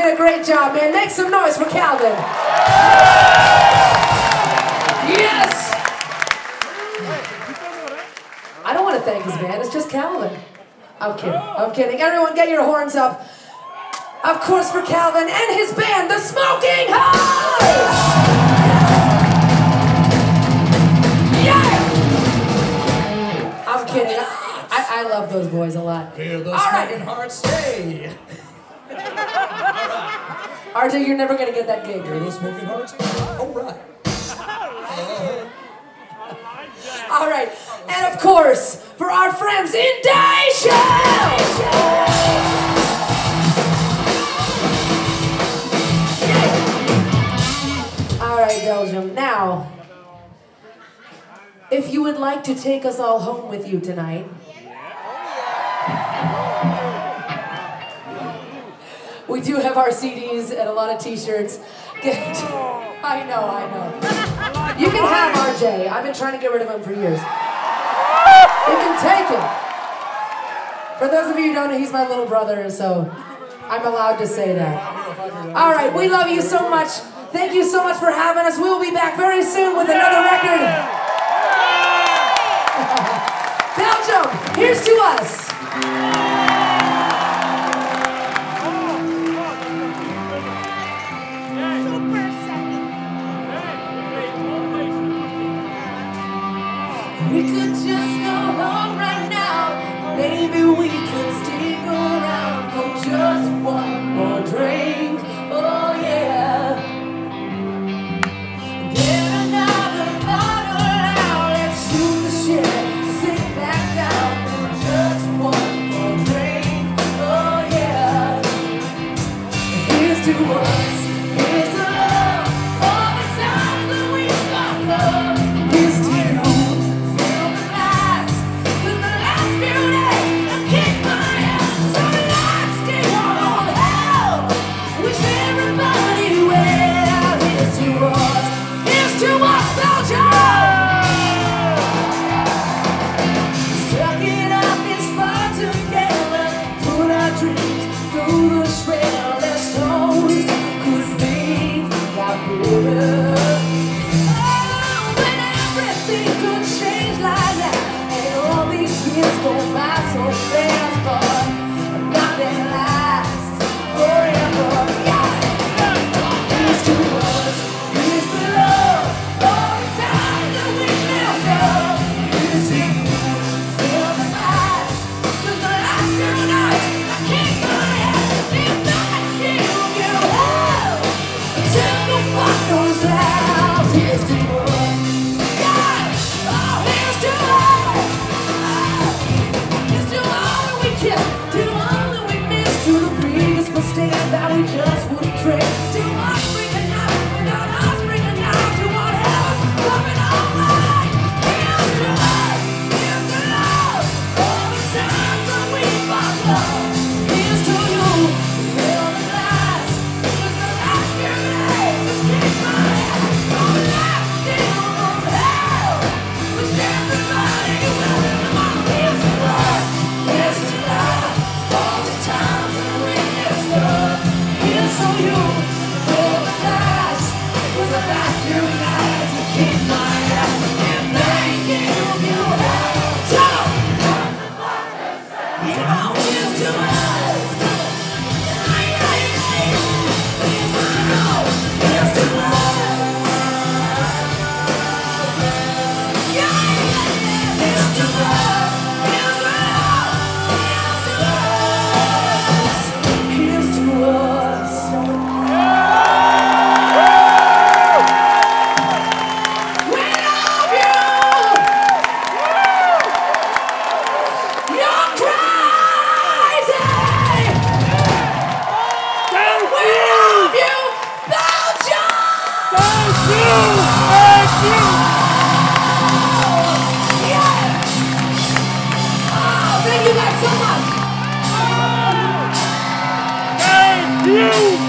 did a great job, man. Make some noise for Calvin. Yes! I don't want to thank his band, it's just Calvin. I'm kidding, I'm kidding. Everyone get your horns up. Of course for Calvin and his band, The Smoking Hearts! Yeah! I'm kidding. I, I love those boys a lot. Hear those All right. smoking hearts say. RJ, you're never gonna get that gig. Those smoking hearts? All right. All right, and of course, for our friends in Daisha! All right, Belgium. Now, if you would like to take us all home with you tonight, we do have our CDs and a lot of T-shirts. I know, I know. You can have RJ. I've been trying to get rid of him for years. You can take him. For those of you who don't know, he's my little brother, so I'm allowed to say that. All right, we love you so much. Thank you so much for having us. We'll be back very soon with another record. Belgium, here's to us. We could just go home right now. Maybe we could stick around for just one more drink. Oh yeah. Get another bottle out. Let's shoot the shit. Sit back down for just one more drink. Oh yeah. Here's to us. Yeah, here's to us. Here's you guys so much.